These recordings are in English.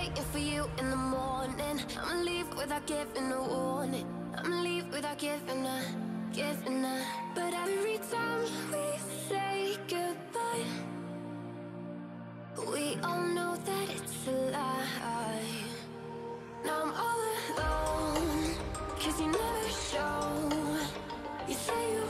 waiting for you in the morning. I'ma leave without giving a warning. I'ma leave without giving a, giving a. But every time we say goodbye, we all know that it's a lie. Now I'm all alone, cause you never show. You say you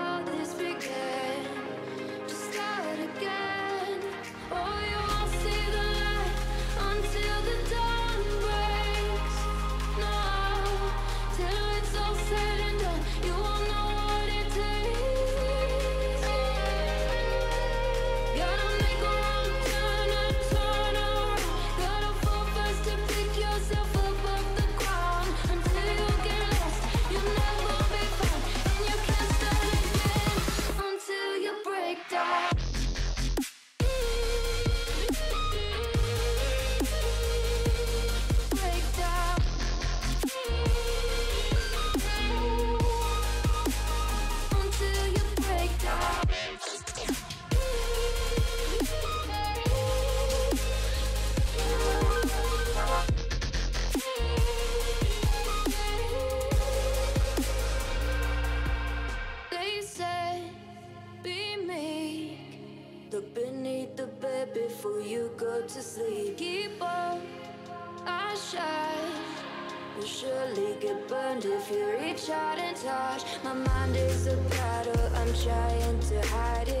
mind is a battle. I'm trying to hide it.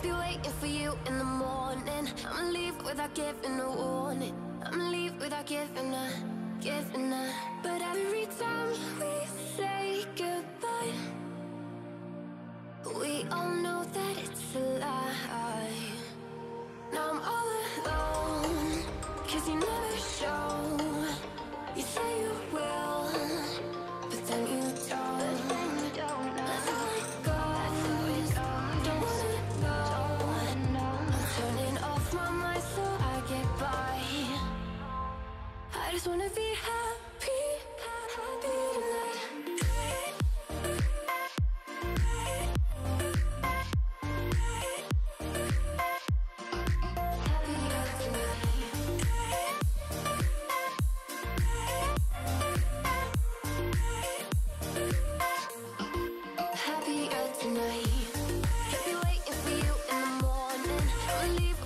Can't be waiting for you in the morning. I'ma leave without giving a warning. I'ma leave without giving a, giving a. But every time we say goodbye, we all know that it's a lie. Now I'm all alone, cause you never show. You say you will, morning.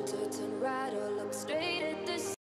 Or turn right or look straight at the